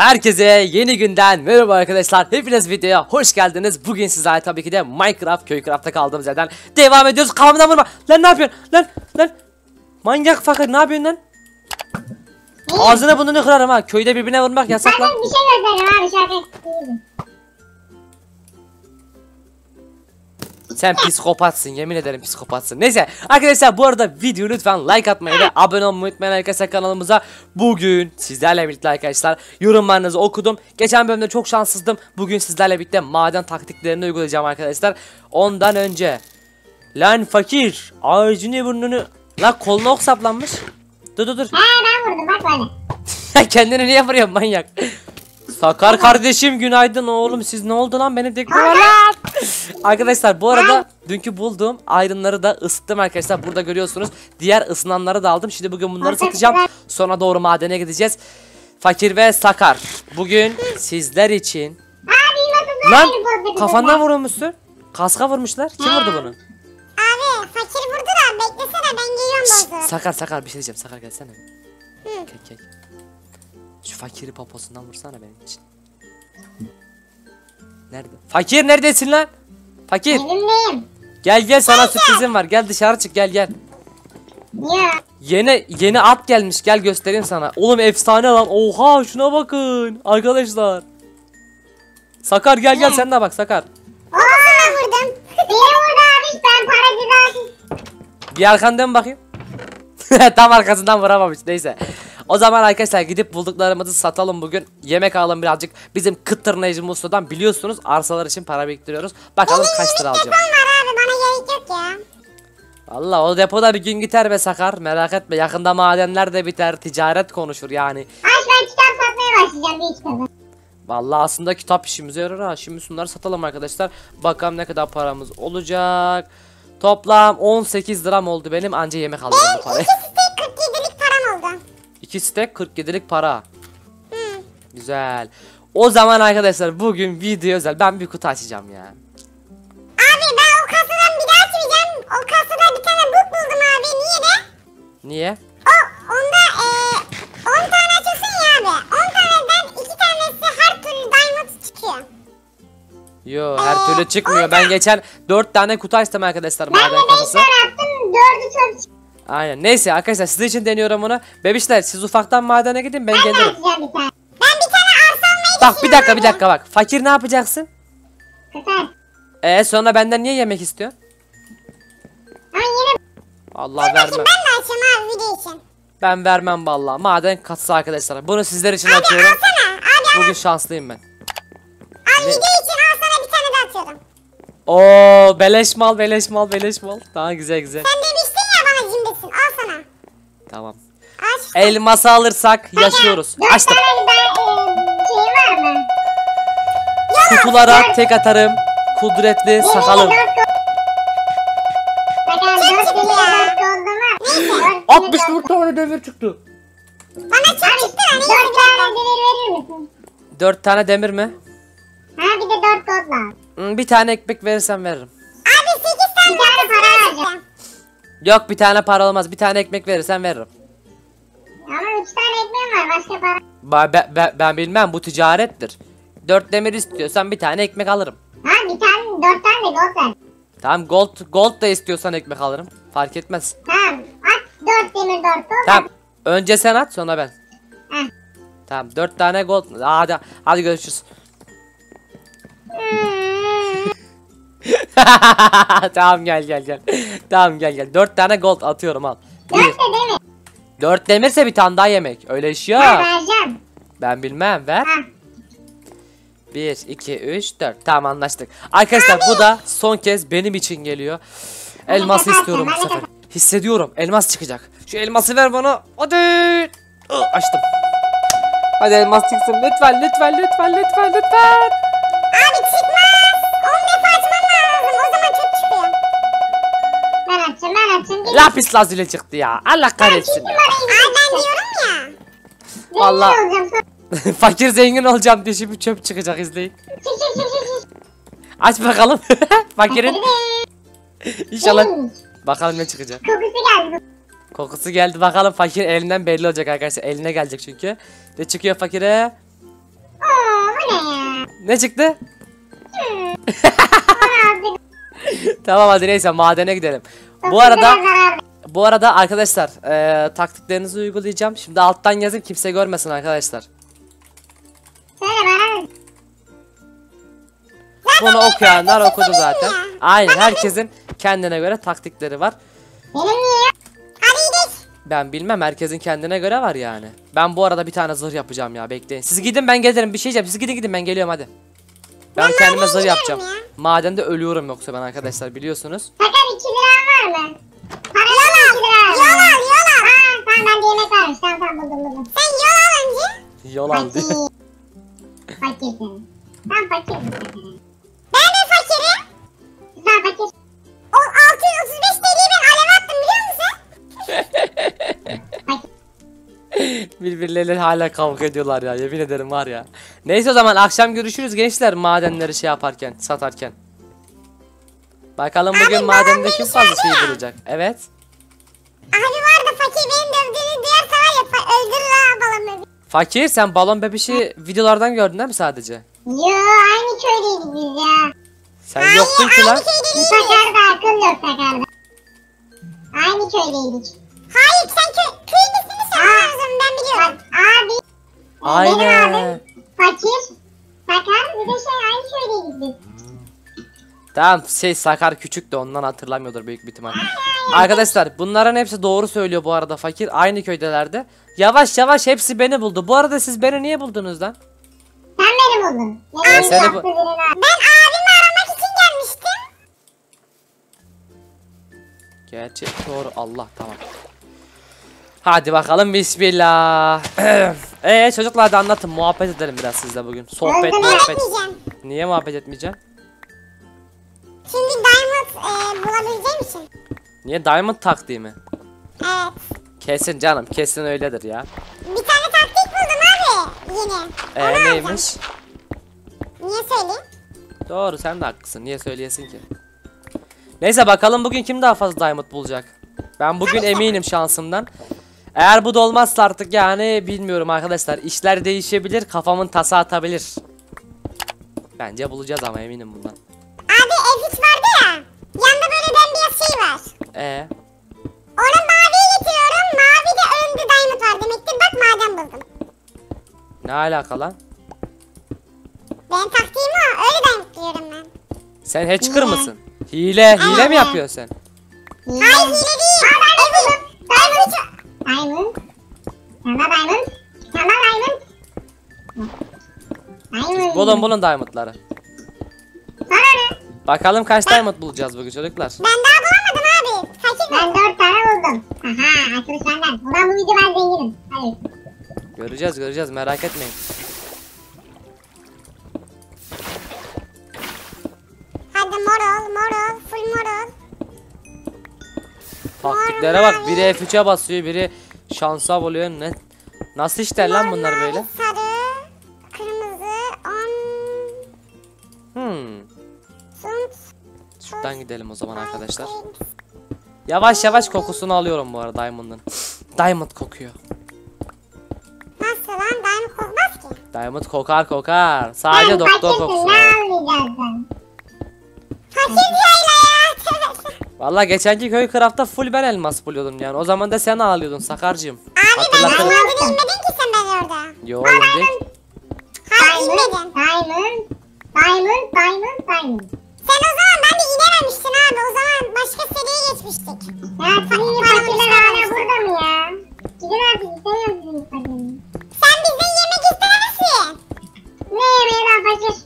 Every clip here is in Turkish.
Herkese yeni günden merhaba arkadaşlar. Hepiniz videoya hoş geldiniz. Bugün sizlerle tabii ki de Minecraft Köycraft'ta kaldığımız yerden devam ediyoruz. Kafamdan vurma. Lan ne yapıyorsun? Lan lan. Manyak fakir ne yapıyorsun lan? Ağzına burnunu kırarım ha. Köyde birbirine vurmak yasak lan. Bana bir şey göstereyim abi şarkı. Sen psikopatsın yemin ederim psikopatsın. Neyse arkadaşlar bu arada video lütfen like atmayı ve abone olmayı unutmayın arkadaşlar kanalımıza. Bugün sizlerle birlikte arkadaşlar yorumlarınızı okudum. Geçen bölümde çok şanssızdım. Bugün sizlerle birlikte maden taktiklerini uygulayacağım arkadaşlar. Ondan önce lan fakir ağacını burnunu lan koluna ok saplanmış. Dur dur dur. He ben vurdum bak bana. Kendini niye vuruyorsun manyak? Sakar kardeşim günaydın oğlum siz ne oldu lan beni tekme var lan. Arkadaşlar bu arada dünkü bulduğum ayrınları da ısıttım arkadaşlar burada görüyorsunuz. Diğer ısınanları da aldım. Şimdi bugün bunları satacağım. Sonra doğru madene gideceğiz. Fakir ve Sakar. Bugün sizler için Lan kafandan vurulmuşsun. Kaska vurmuşlar. Kim vurdu bunu? Abi fakir vurdu da beklesene ben geliyorum bozdu. Sakar Sakar bir şey diyeceğim. Sakar gelsene. Gel gel. Şu fakiri poposundan vursana benim için. Nerede? Fakir neredesin lan? Fakir Evimdeyim. gel gel sana sürprizim var. Gel dışarı çık gel gel. Niye? Yeni yeni at gelmiş. Gel göstereyim sana. Oğlum efsane lan. Oha şuna bakın arkadaşlar. Sakar gel gel sen de bak Sakar. Sana vurdum. Beni vurdu abi ben para. Bir arkanı dön bakayım. Tam arkasından vuramamış. Neyse. O zaman arkadaşlar gidip bulduklarımızı satalım bugün. Yemek alalım birazcık. Bizim kıttır Necmi Usta'dan biliyorsunuz arsalar için para biriktiriyoruz. Bakalım kaç lira alacağım. Var abi bana gerek yok ya. Valla o depoda bir gün gider be Sakar. Merak etme. Yakında madenler de biter. Ticaret konuşur yani. Aç ben kitap satmaya başlayacağım bir kitabı. Valla aslında kitap işimize yarar ha. Şimdi şunları satalım arkadaşlar. Bakalım ne kadar paramız olacak. Toplam 18 liram oldu benim. Anca yemek alırım bu parayı. 2 stek 47'lik para. Güzel. O zaman arkadaşlar bugün video özel. Ben bir kutu açacağım ya. Abi ben o kasadan bir daha açmayacağım. O kasada bir tane book buldum abi. Niye de? Niye? O onda eee 10 tane açılsın ya abi. 10 taneden 2 tanesi her türlü diamond çıkıyor. Yo her türlü çıkmıyor. Ben geçen 4 tane kutu açtım arkadaşlar Ben de maden 5 kasası. tane attım. 4'ü çöp çıktı. Aynen. Neyse arkadaşlar sizin için deniyorum onu. Bebişler siz ufaktan madene gidin ben Ben de gelirim. Ben bir tane arsa Bak bir dakika bir dakika bak. Fakir ne yapacaksın? Kısa. E sonra benden niye yemek istiyor? Ama yine Allah bakayım vermem. ben de açacağım abi video için. Ben vermem vallahi. Maden kasası arkadaşlar. Bunu sizler için Abi açıyorum. alsana. Abi. Bugün şanslıyım ben. Abi video için al sana bir tane de atıyorum. Oo beleş mal beleş mal beleş mal. Daha güzel güzel. Sen demiştin ya bana cimrisin. Al sana. Tamam. Aç. Elması alırsak yaşıyoruz. Dört Açtım. tane ben, eee, şey var mı? Kutulara tek atarım. Kudretli sakalım. Yemin ederim dört gol- Bak abi, dört dört. Neyse, dört demir, 64 tane demir çıktı. Bana çok çıktı lan. Dört tane demir verir misin? 4 tane demir mi? Ha bir de dört gold lazım. Hmm, Bir tane ekmek verirsen veririm. Abi sekiz tane, bir tane para vereceğim. Yok bir tane para olmaz. Bir tane ekmek verirsen veririm. Ama üç tane ekmeğim var başka para. Ba- be- be- ben bilmem bu ticarettir. 4 demir istiyorsan bir tane ekmek alırım. Ha bir tane dört tane gold ver. Tamam gold gold da istiyorsan ekmek alırım. Fark etmez. Tamam at dört demir dört gold. Tamam. Önce sen at sonra ben. Heh. Tamam 4 tane gold. Hadi hadi görüşürüz. Hmm. tamam gel gel gel. Tamam gel gel. 4 tane gold atıyorum al. Dört de mi? 4 demirse bir tane daha yemek. Öyle iş yok. vereceğim. Ben bilmem ver. Ha. 1 2 3 4. Tamam anlaştık. Arkadaşlar bu da son kez benim için geliyor. Elmas istiyorum bu sefer. Hissediyorum. Elmas çıkacak. Şu elması ver bana. Hadi. Açtım. Hadi elmas çıksın. Lütfen lütfen lütfen lütfen lütfen. Lapis lazuli çıktı ya. Allah kahretsin ya. Ben diyorum ya. Sonra- Fakir zengin olacağım diye şimdi çöp çıkacak izleyin. Aç bakalım. Fakirin inşallah bakalım ne çıkacak. Kokusu geldi. Kokusu geldi bakalım fakir elinden belli olacak arkadaşlar. Eline gelecek çünkü. Ne çıkıyor fakire? ne ya? Ne çıktı? Tamam hadi neyse madene gidelim. Bu arada bu arada arkadaşlar eee, taktiklerinizi uygulayacağım. Şimdi alttan yazayım kimse görmesin arkadaşlar. Bunu okuyanlar okudu zaten. Aynen herkesin kendine göre taktikleri var. Ben bilmem herkesin kendine göre var yani. Ben bu arada bir tane zırh yapacağım ya bekleyin. Siz gidin ben gelirim bir şey diyeceğim. Siz gidin gidin ben geliyorum hadi. Ben Ben kendime zırh yapacağım. ya. Madende ölüyorum yoksa ben arkadaşlar biliyorsunuz. Sakar 2 liran var mı? Para yol al. Yol al yol al. Aa, tamam ben de yemek varmış. Tamam tamam buldum buldum. Sen yol al önce. Yol al diye. Fakir. Fakirsin. Sen fakirsin. Ben de fakirim. Sen fakir. O 635 TL'yi ben aleve attım biliyor musun? Birbirleriyle hala kavga ediyorlar ya yemin ederim var ya. Neyse o zaman akşam görüşürüz gençler madenleri şey yaparken satarken. Bakalım bugün Abi, madende kim beni fazla söyledi şey bulacak. Evet. Abi var da fakir benim dövdüğünü duyarsa var ya öldürür ha balonu. Fakir sen balon bebişi videolardan gördün değil mi sadece? Yo aynı köydeydik biz ya. Sen yoktun ki lan. aynı değiliz. Sakarda akıl yok Sakarda. Aynı köydeydik. Hayır sen köy, köyün ismini söylüyorsun ben biliyorum. Abi. Benim Aynen. abim fakir. Sakar bir de şey aynı köydeydik biz. Tamam şey Sakar küçük de ondan hatırlamıyordur büyük bir ihtimal. Arkadaşlar bunların hepsi doğru söylüyor bu arada fakir aynı köydelerde. Yavaş yavaş hepsi beni buldu. Bu arada siz beni niye buldunuz lan? Sen beni buldun. Ben Benim seni bu-. Ben abimi aramak için gelmiştim. Gerçi doğru Allah tamam. Hadi bakalım bismillah. Eee çocuklar hadi anlatın muhabbet edelim biraz sizle bugün. Sohbet muhabbet. Niye muhabbet etmeyeceğim? Şimdi diamond e, bulabileceğim için. Niye diamond taktiği mi? Evet. Kesin canım kesin öyledir ya. Bir tane taktik buldum abi yeni. Onu Eee alacağım. Ee, neymiş? Niye söyleyeyim? Doğru sen de haklısın. Niye söyleyesin ki? Neyse bakalım bugün kim daha fazla diamond bulacak. Ben bugün eminim şansımdan. Eğer bu da olmazsa artık yani bilmiyorum arkadaşlar. İşler değişebilir. Kafamın tasa atabilir. Bence bulacağız ama eminim bundan. Abi F3 vardı ya. Yanında böyle bembeyaz şey var. E Onu maviye getiriyorum. Mavi de önünde diamond var demektir. Bak maden buldum. ne alaka lan? Benim taktiğim o. Öyle diamond diyorum ben. Sen hacker mısın? Hile, hile mi yapıyorsun sen? Hayır hile değil. F3. Diamond. Diamond. Sana diamond. Sana diamond. Diamond. Bulun bulun diamondları. Ne? Bakalım kaç diamond bulacağız bugün çocuklar. Ben Ben dört tane buldum. Aha açılış benden. Ulan bu video ben zenginim. Hadi. Göreceğiz göreceğiz merak etmeyin. Hadi morol morol. Full morol. Taktiklere bak biri F3'e basıyor biri şansa buluyor ne Nasıl işler lan bunlar Mavi, böyle? Sarı. Kırmızı. On. Hmm. Sunt. Şuradan gidelim o zaman arkadaşlar. Yavaş yavaş kokusunu alıyorum bu arada Diamond'ın. Diamond kokuyor. Nasıl lan? Diamond kokmaz ki. Diamond kokar kokar. Sadece doktor kokusu. Fakir ya. Estağfurullah. Valla geçenki köy craft'ta full ben elmas buluyordum yani. O zaman da sen ağlıyordun Sakarcığım. Abi ben diamond'ını inmedin ki sen ben orada. Yo indik. Hayır inmedin. Diamond. Diamond. Diamond. Diamond. Sen o zaman ben de inememiştin abi. O zaman başka seriye geçmiştik. Ya senin fakirler hala burada mı ya? Gidin artık istemiyorum sizin fakirini. Sen bize yemek istersin. Ne yemeği lan fakir?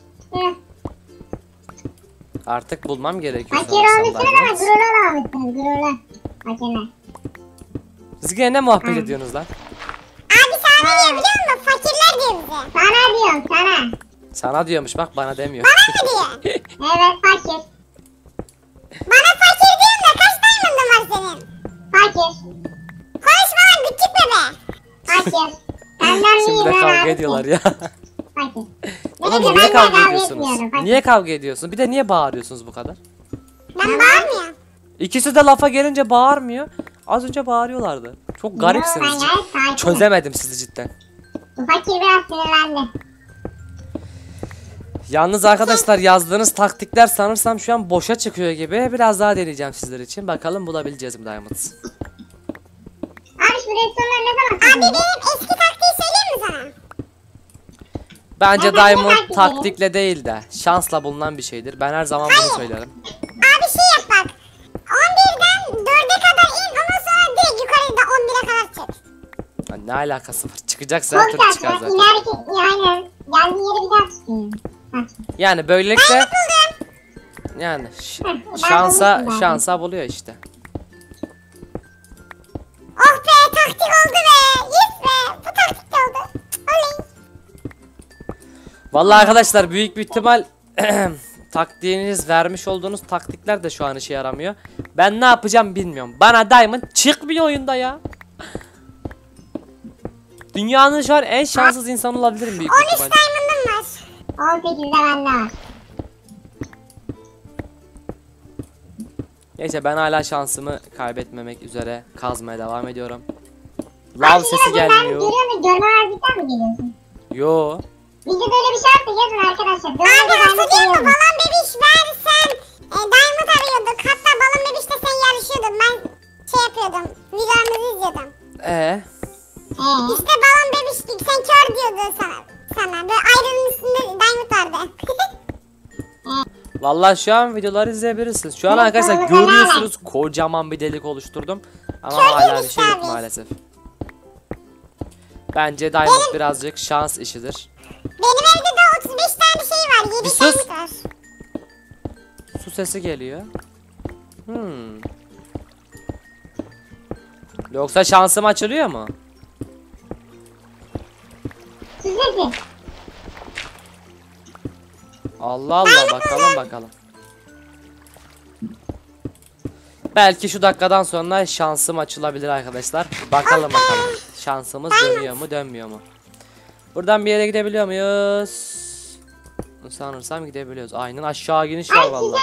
Artık bulmam gerekiyor. Fakir sanırsam olmuşsunuz diamond. ama gururlu olmuşsunuz gururlu. Fakirler. Siz yine ne muhabbet ediyorsunuz lan? Abi sana ne diyor biliyor musun? Fakirler diyor bize. Sana diyorum sana. Sana diyormuş bak bana demiyor. Bana mı diyor? evet fakir. Bana fakir diyorsun da kaç diamond'ın var senin? Fakir. Konuşma lan küçük bebe. Fakir. Senden Şimdi miyim de lan kavga ediyorlar ya. Fakir. Oğlum Neyse, niye ben de kavga etmiyorum, ediyorsunuz? fakir. Niye kavga ediyorsunuz? Bir de niye bağırıyorsunuz bu kadar? Ben bağırmıyorum. İkisi de lafa gelince bağırmıyor. Az önce bağırıyorlardı. Çok garipsiniz. ben gayet sakinim. Çözemedim sizi cidden. Bu fakir biraz sinirlendi. Yalnız arkadaşlar yazdığınız taktikler sanırsam şu an boşa çıkıyor gibi. Biraz daha deneyeceğim sizler için. Bakalım bulabileceğiz mi Diamonds? Abi şu redstone'lar ne zaman Abi benim eski taktiği söyleyeyim mi sana? Bence Evet, Diamond ediyorum. taktikle değil de şansla bulunan bir şeydir. Ben her zaman bunu söylerim. Abi şey yap bak. 11'den 4'e kadar in ondan sonra direkt yukarıda 11'e kadar çık. Ya Ne alakası var? Çıkacaksa her türlü çıkar zaten. İnerken aynen. Geldiği yeri bir daha tutayım. Yani böylelikle yani şansa şansa buluyor işte. Oh be taktik oldu be. Yes be. Bu taktik de oldu. Oley. Vallahi arkadaşlar büyük bir ihtimal taktiğiniz vermiş olduğunuz taktikler de şu an işe yaramıyor. Ben ne yapacağım bilmiyorum. Bana Diamond çıkmıyor oyunda ya. Dünyanın şu an en şanssız insanı olabilirim büyük 13 ihtimal. diamond'ım var. 18'de bende var. Neyse ben hala şansımı kaybetmemek üzere kazmaya devam ediyorum. Lav sesi gelmiyor. Görüyorum görme harbiden mi geliyorsun? Yo. Videoda öyle bir şey yaptı yazın arkadaşlar. Abi hatırlıyor musun balon bebiş ver sen e, diamond arıyorduk. Hatta balon bebişte sen yarışıyordun. Ben şey yapıyordum. Videolarınızı izliyordum. Ee, İşte balon bebiş sen kör diyordu sana. Sana böyle ayrının üstünde diamond vardı. vallahi şu an videoları izleyebilirsiniz. Şu an arkadaşlar görüyorsunuz kocaman bir delik oluşturdum. Ama Kör hala bir şey yok abi. maalesef. Bence Diamond birazcık şans işidir. Benim evde de 35 tane şey var. 7 Bir sus. var. Su sesi geliyor. Hmm. Yoksa şansım açılıyor mu? Allah Allah bakalım bakalım. Belki şu dakikadan sonra şansım açılabilir arkadaşlar. Bakalım bakalım. Şansımız dönüyor mu dönmüyor mu? Buradan bir yere gidebiliyor muyuz? Sanırsam gidebiliyoruz. Aynen aşağı geniş var muyuz?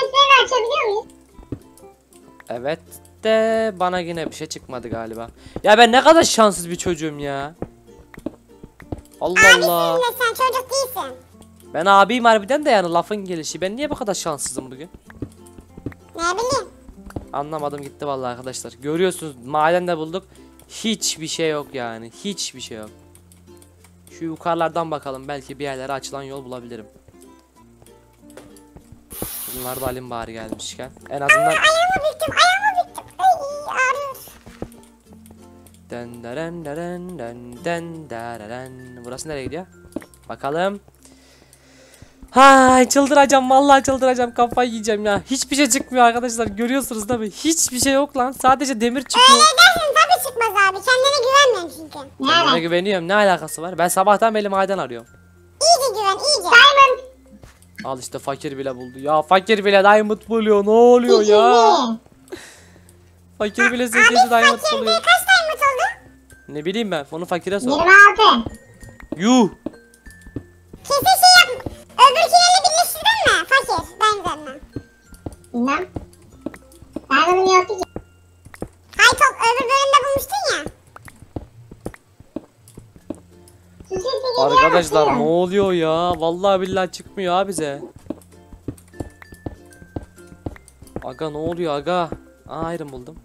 Evet de bana yine bir şey çıkmadı galiba. Ya ben ne kadar şanssız bir çocuğum ya. Allah Allah. Abisin de sen çocuk değilsin. Ben abiyim harbiden de yani lafın gelişi. Ben niye bu kadar şanssızım bugün? Ne bileyim. Anlamadım gitti vallahi arkadaşlar. Görüyorsunuz madende bulduk. Hiçbir şey yok yani. Hiçbir şey yok. Şu yukarılardan bakalım. Belki bir yerlere açılan yol bulabilirim. Bunlar da alim bari gelmişken. En azından Ayağımı büktüm ayağımı Den deren deren den den deren. Burası nereye gidiyor? Bakalım. Hay çıldıracağım vallahi çıldıracağım kafayı yiyeceğim ya. Hiçbir şey çıkmıyor arkadaşlar görüyorsunuz değil mi? Hiçbir şey yok lan. Sadece demir çıkıyor. Öyle dersin tabii çıkmaz abi. Kendine güvenmiyorsun çünkü. Kendime güveniyorum. Ne alakası var? Ben sabahtan beri maden arıyorum. İyice güven iyice. Diamond. Al işte fakir bile buldu. Ya fakir bile diamond buluyor. Ne oluyor ya? Fakir bile zekisi diamond Fakirde buluyor. kaç diamond oldu? Ne bileyim ben. Onu fakire sor. 26. Yuh. Kesin şey yap. Öbürkülerle birleştirdin mi? Fakir. Diamond'larına. Bilmem. Diamond'ım yoktu ki. Hay top öbür bölümde bulmuştun ya. Arkadaşlar ne oluyor ya? Vallahi billahi çıkmıyor ha bize. Aga ne oluyor aga? Aa iron buldum.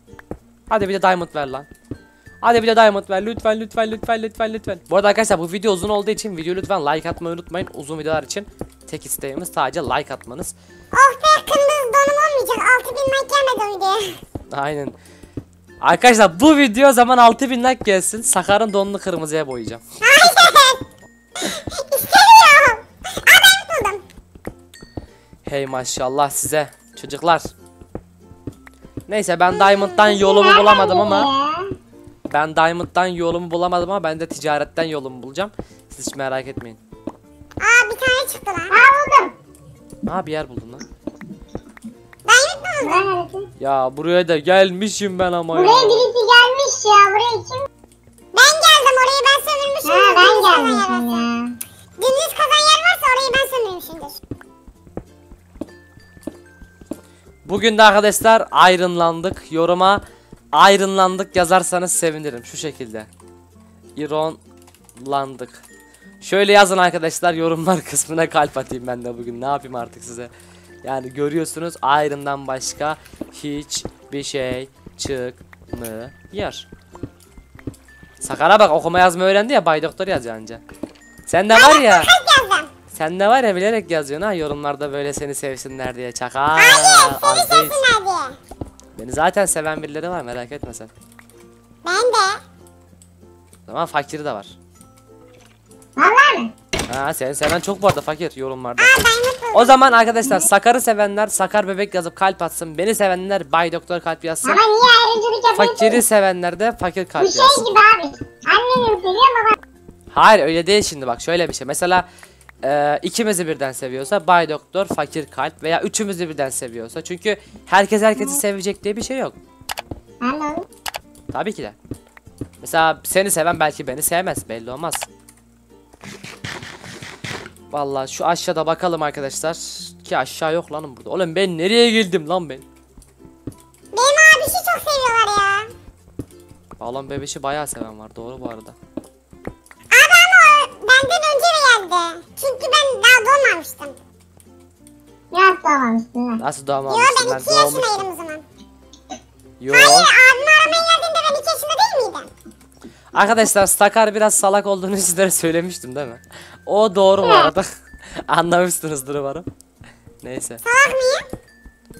Hadi bir de diamond ver lan. Hadi bir de diamond ver lütfen lütfen lütfen lütfen lütfen. Bu arada arkadaşlar bu video uzun olduğu için video lütfen like atmayı unutmayın. Uzun videolar için tek isteğimiz sadece like atmanız. Oh be kırmızı donum olmayacak. 6000 like gelmedi o videoya. Aynen. Arkadaşlar bu video zaman 6000 like gelsin. Sakar'ın donunu kırmızıya boyayacağım. Hayır. İstemiyorum. Aa buldum. Hey maşallah size çocuklar. Neyse ben Diamond'dan yolumu bulamadım ama ben Diamond'dan yolumu bulamadım ama ben de ticaretten yolumu bulacağım. Siz hiç merak etmeyin. Aa bir tane çıktı lan. Aa buldum. Ha bir yer buldum lan. Diamond mı buldun? Ya buraya da gelmişim ben ama ya. birisi gelmiş ya. Buraya kim? Ben geldim orayı ben sömürmüşüm. Ha ben gelmişim ya. Dümdüz kazan yer varsa orayı ben sömürmüşümdür. Bugün de arkadaşlar ayrınlandık. Yoruma ayrınlandık yazarsanız sevinirim şu şekilde. İronlandık. Şöyle yazın arkadaşlar yorumlar kısmına kalp atayım ben de bugün. Ne yapayım artık size. Yani görüyorsunuz Iron'dan başka hiçbir şey çıkmıyor. Sakar'a bak okuma yazma öğrendi ya Bay Doktor yazıyor anca. Sen de var ya. Yazdım? Sen de var ya bilerek yazıyorsun ha yorumlarda böyle seni sevsinler diye çaka. Hayır seni sevsinler diye. Beni zaten seven birileri var merak etme sen. Ben de. Ama fakiri de var. Vallahi mi? Ha seni seven çok bu arada fakir yorumlarda. Aa. O zaman arkadaşlar Sakar'ı sevenler Sakar bebek yazıp kalp atsın. Beni sevenler Bay Doktor kalp yazsın. Ama niye ayrımcılık yapıyorsun? Fakiri sevenler de fakir kalp şey yazsın. gibi abi. Annenin seviyor baba. Hayır öyle değil şimdi bak şöyle bir şey. Mesela e, ikimizi birden seviyorsa Bay Doktor fakir kalp veya üçümüzü birden seviyorsa. Çünkü herkes herkesi sevecek diye bir şey yok. Anladım. Tabii ki de. Mesela seni seven belki beni sevmez. Belli olmaz. Vallahi şu aşağıda bakalım arkadaşlar. Ki aşağı yok lan burada. Oğlum ben nereye geldim lan ben? Benim abişi çok seviyorlar ya. Balon bebişi bayağı seven var. Doğru bu arada. Geldi? Çünkü ben daha doğmamıştım. Biraz doğmamıştın. Nasıl Yo doğmamışsın ben ben iki yaşındaydım doğmuştum. o zaman. Yok. Hayır abimi aramaya geldiğinde ben iki yaşında değil miydim? Arkadaşlar Stakar biraz salak olduğunu sizlere söylemiştim değil mi? O doğru bu arada. Anlamışsınızdır umarım. Neyse. Salak mıyım?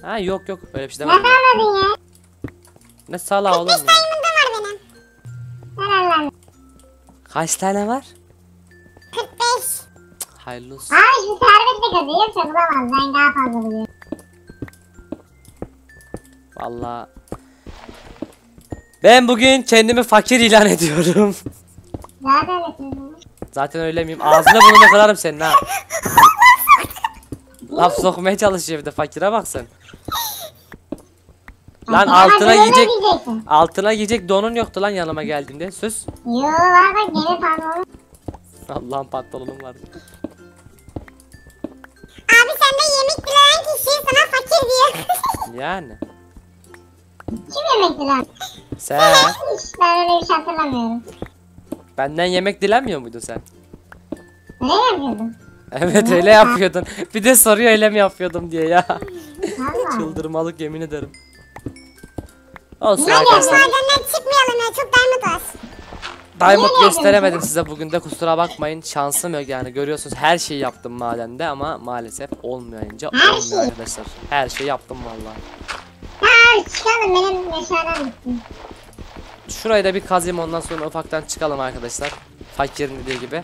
Ha yok yok öyle bir şey demedim. Nereden anladın ya? Ne salağı oğlum ya. Diamond'ım var benim. Kaç tane var? 45. Hayırlı olsun. Abi şu servet de kazıyor yoksa bulamaz. Ben daha fazla buluyorum. Vallahi ben bugün kendimi fakir ilan ediyorum. Zaten yapıyorum. Zaten öyle miyim? Ağzına burnuna kırarım senin ha. Laf sokmaya çalışıyor bir de fakire bak sen. Lan altına Diyeceksin. altına giyecek donun yoktu lan yanıma geldiğinde. Sus. Yo var bak gene pantolon. Allah'ın pantolonum var. Diyor. Yani. Kim yemek diler? Sen ben öyle bir şey hatırlamıyorum. benden yemek dilenmiyor muydun sen? Öyle mi yapıyordun? Evet öyle yapıyordun. Bir de soruyor öyle mi yapıyordum diye ya. Çıldırmalık yemin ederim. Olsun Ne diyorsun? arkadaşlar. Madenden çıkmayalım ya çok diamond var. Diamond gösteremedim size bugün de kusura bakmayın. Şansım yok yani görüyorsunuz her şeyi yaptım madende ama maalesef olmayınca Her olmuyor şey. arkadaşlar. Her şeyi yaptım vallahi. Ha çıkalım benim meşalem bitti. Şurayı da bir kazayım ondan sonra ufaktan çıkalım arkadaşlar. Fakirin dediği gibi.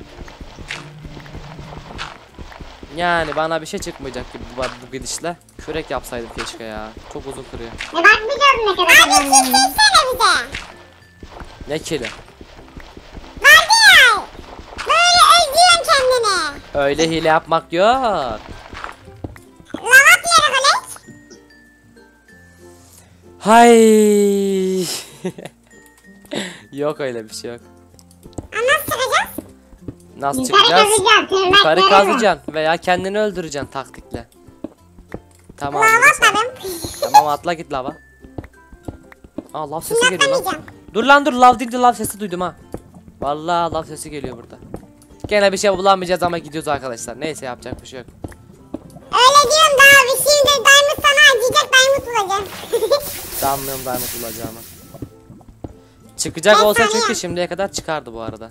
Yani bana bir şey çıkmayacak gibi bu, bu gidişle. Kürek yapsaydım keşke ya. Çok uzun kırıyor. E bak biliyorum ne kadar Abi kil bize. Ne kili? Vardı ya. Böyle özgüven kendine. Öyle hile yapmak yok. Lavat yere kolek. Hay. yok öyle bir şey yok. Nasıl çıkacağız? Nasıl Yukarı çıkacağız? kazacağız. Yukarı kazacaksın veya kendini öldüreceksin taktikle. Tamam. Lava atladım. Tamam atla git lava. Aa lav sesi geliyor lan. atlamayacağım. Dur lan dur lav deyince lav sesi duydum ha. Vallahi lav sesi geliyor burada. Gene bir şey bulamayacağız ama gidiyoruz arkadaşlar. Neyse yapacak bir şey yok. Öyle diyorum da abi şimdi diamond sana acıyacak diamond bulacağım. Sanmıyorum diamond bulacağımı. Çıkacak Ben olsa sanıyorum. çünkü şimdiye kadar çıkardı bu arada.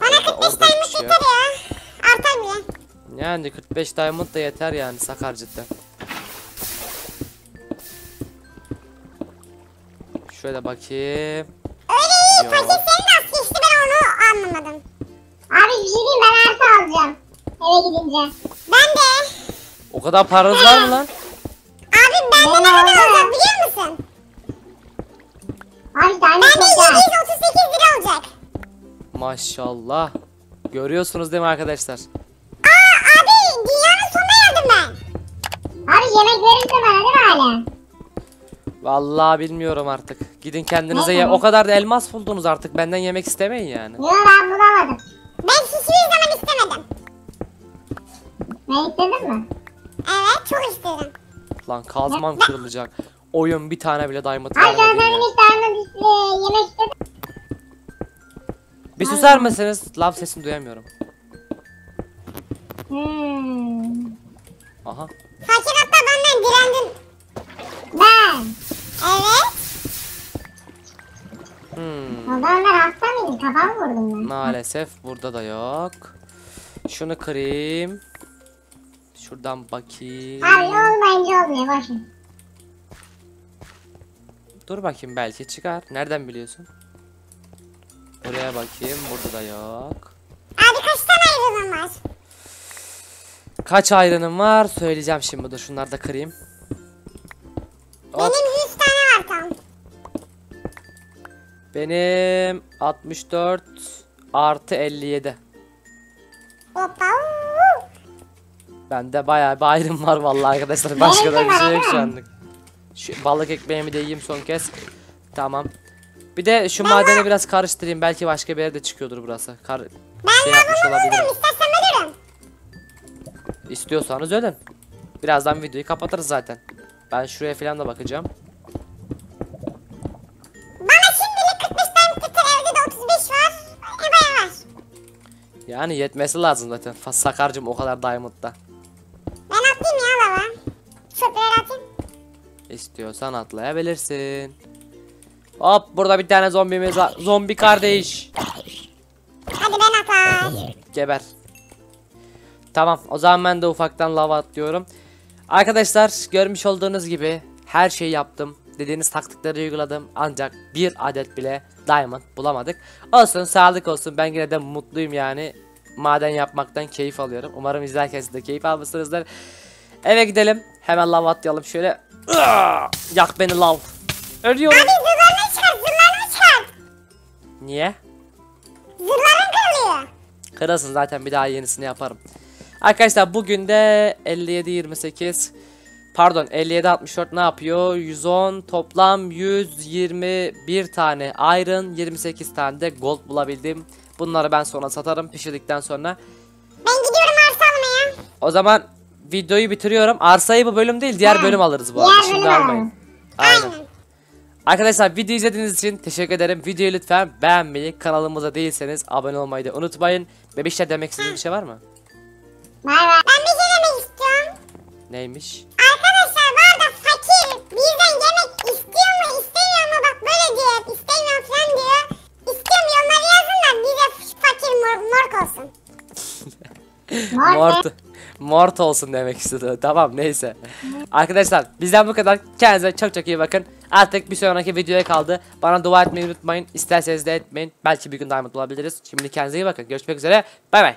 Bana Orada- 45 orada hiçbir diamond şey yeter ya. Artar bile. Yani 45 diamond da yeter yani sakar cidden. Şöyle bakayım. Öyle iyi fakir senin bir şey diyeyim ben arsa alacağım. Eve gidince. Ben de. O kadar paranız var mı lan? Abi bende ne kadar olacak biliyor musun? Abi Bende 738 lira olacak. Maşallah. Görüyorsunuz değil mi arkadaşlar? Aa abi dünyanın sonuna geldim ben. Abi yemek verirse bana değil mi hala? Vallahi bilmiyorum artık. Gidin kendinize Ne ye. O kadar da elmas buldunuz artık. Benden yemek istemeyin yani. Yok ben bulamadım. Ne istedin mi? Evet çok istedim. Lan kazmam kırılacak. Oyun bir tane bile diamond Ay vermedi ben ya. hiç diamond iste- yemek istedim. Bir susar mısınız? Lav sesini duyamıyorum. Hmm. Aha. Fakir hatta benden direndin. Ben. Evet. Hmm. O zamanlar hasta mıydın? Kafamı vurdum ben. Maalesef burada da yok. Şunu kırayım. Şuradan bakayım. Abi olmayınca olmuyor boş ver. Dur bakayım belki çıkar. Nereden biliyorsun? Buraya bakayım. Burada da yok. Abi kaç tane ayrılığın var? Kaç ayrınım var? Söyleyeceğim şimdi. Dur şunları da kırayım. Hop. Benim 100 tane var tam. Benim 64 artı 57. Hoppa. Bende bayağı bir ayrım var vallahi arkadaşlar. Başka da bir şey yok şu anlık. Şu balık ekmeğimi de yiyeyim son kez. Tamam. Bir de şu madeni biraz karıştırayım. Belki başka bir yerde çıkıyordur burası. Kar Ben şey yapmış olabilirim. İstersen ölürüm. İstiyorsanız ölün. Birazdan videoyu kapatırız zaten. Ben şuraya falan da bakacağım. Bana şimdilik 45 tane tutar evde de 35 var. E bayağı var. Yani yetmesi lazım zaten. Sakarcım o kadar Diamond'da. İstiyorsan atlayabilirsin. Hop burada bir tane zombimiz var. Zombi kardeş. Hadi ben atayım. Geber. Tamam o zaman ben de ufaktan lava atlıyorum. Arkadaşlar görmüş olduğunuz gibi her şeyi yaptım. Dediğiniz taktikleri uyguladım. Ancak bir adet bile diamond bulamadık. Olsun sağlık olsun ben yine de mutluyum yani. Maden yapmaktan keyif alıyorum. Umarım izlerken siz de keyif almışsınızdır. Eve gidelim. Hemen lava atlayalım şöyle. Iıı! Yak beni lav. Ölüyorum. Abi zırhlarını çıkart zırhlarını çıkart. Niye? Zırhların kırılıyor. Kırılsın zaten bir daha yenisini yaparım. Arkadaşlar bugün de 57 28 pardon 57 64 ne yapıyor? 110 toplam 121 tane iron 28 tane de gold bulabildim. Bunları ben sonra satarım pişirdikten sonra. Ben gidiyorum arsa almaya. O zaman videoyu bitiriyorum. Arsayı bu bölüm değil diğer bölüm alırız bu arada. Şimdi almayın. Aynen. Arkadaşlar video izlediğiniz için teşekkür ederim. Videoyu lütfen beğenmeyi, kanalımıza değilseniz abone olmayı da unutmayın. Bebişler demek istediğiniz bir şey var mı? Bay bay. Ben bir şey demek istiyorum. Neymiş? Arkadaşlar bu arada fakir bizden yemek istiyor mu istemiyor mu bak böyle diyor hep istemiyorum falan diyor. İstiyorum yorumları yazın da bize fakir mor, mork olsun. Mort, mort olsun demek istedi. Tamam neyse. Arkadaşlar bizden bu kadar. Kendinize çok çok iyi bakın. Artık bir sonraki videoya kaldı. Bana dua etmeyi unutmayın. İsterseniz de etmeyin. Belki bir gün diamond bulabiliriz. Şimdi kendinize iyi bakın. Görüşmek üzere. Bay bay.